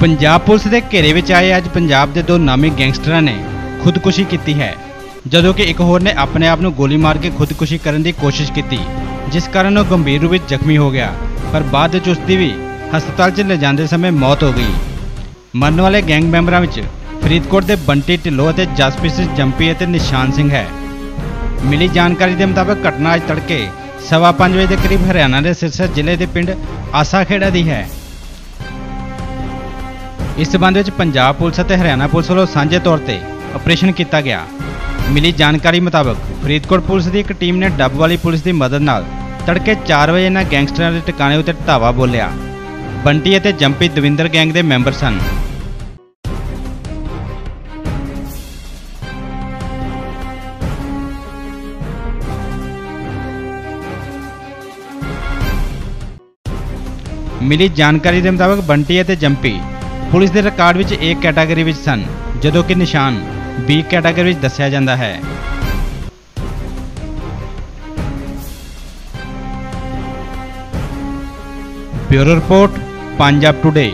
Punjab police ਦੇ ਘੇਰੇ ਵਿੱਚ ਆਏ ਅੱਜ ਪੰਜਾਬ ਦੇ ਦੋ ਨਾਮੀ ਗੈਂਗਸਟਰਾਂ ਨੇ ਖੁਦਕੁਸ਼ੀ ਕੀਤੀ ਹੈ। ਜਦੋਂ ਕਿ ਇੱਕ ਹੋਰ ਨੇ ਆਪਣੇ ਆਪ ਨੂੰ ਗੋਲੀ ਮਾਰ ਕੇ ਖੁਦਕੁਸ਼ੀ ਕਰਨ ਦੀ ਕੋਸ਼ਿਸ਼ ਕੀਤੀ, ਜਿਸ ਕਾਰਨ ਉਹ ਗੰਭੀਰ ਰੂਪ ਵਿੱਚ ਜ਼ਖਮੀ ਹੋ ਗਿਆ, ਪਰ ਬਾਅਦ ਵਿੱਚ ਉਸ ਦੀ ਵੀ ਹਸਪਤਾਲ 'ਚ ਲਿਜਾਂਦੇ ਸਮੇਂ ਮੌਤ ਹੋ ਗਈ। ਮਰਨ ਵਾਲੇ ਗੈਂਗ ਮੈਂਬਰਾਂ ਵਿੱਚ ਫਰੀਦਕੋਟ ਦੇ ਬੰਟੀ ਢਿੱਲੋਂ ਅਤੇ ਜਸਪ੍ਰੀਤ ਜੰਪੀ ਅਤੇ ਨਿਸ਼ਾਨ ਸਿੰਘ ਹੈ। ਮਿਲੀ ਜਾਣਕਾਰੀ ਦੇ ਮੁਤਾਬਕ ਘਟਨਾ ਅੱਜ ਤੜਕੇ ਸਵਾ ਪੰਜ ਵਜੇ ਦੇ ਕਰੀਬ ਹਰਿਆਣਾ ਦੇ ਸਿਰਸਾ ਜ਼ਿਲ੍ਹੇ ਦੇ ਪਿੰਡ ਆਸਾਖੇੜਾ ਦੀ ਹੈ। ਇਸ ਸਬੰਧ ਵਿੱਚ ਪੰਜਾਬ ਪੁਲਿਸ ਅਤੇ ਹਰਿਆਣਾ ਪੁਲਿਸ ਵੱਲੋਂ ਸਾਂਝੇ ਤੌਰ ਤੇ ਆਪਰੇਸ਼ਨ ਕੀਤਾ ਗਿਆ। ਮਿਲੀ ਜਾਣਕਾਰੀ ਮੁਤਾਬਕ ਫਰੀਦਕੋਟ ਪੁਲਿਸ ਦੀ ਇੱਕ ਟੀਮ ਨੇ ਡੱਬ ਵਾਲੀ ਪੁਲਿਸ ਦੀ ਮਦਦ ਨਾਲ ਤੜਕੇ 4 ਵਜੇ ਇਹਨਾਂ ਗੈਂਗਸਟਰਾਂ ਦੇ ਟਿਕਾਣੇ ਉੱਤੇ ਧਾਵਾ ਬੋਲਿਆ। ਬੰਟੀ ਅਤੇ ਜੰਪੀ ਦਵਿੰਦਰ ਗੈਂਗ ਦੇ ਮੈਂਬਰ ਸਨ। ਮਿਲੀ ਜਾਣਕਾਰੀ ਦੇ ਮੁਤਾਬਕ ਬੰਟੀ ਅਤੇ ਜੰਪੀ ਪੁਲਿਸ ਦੇ ਰਿਕਾਰਡ ਵਿੱਚ A ਕੈਟਾਗਰੀ ਵਿੱਚ ਸਨ, ਜਦੋਂ ਕਿ ਨਿਸ਼ਾਨ B ਕੈਟਾਗਰੀ ਵਿੱਚ ਦੱਸਿਆ ਜਾਂਦਾ ਹੈ। Bureau report, Punjab today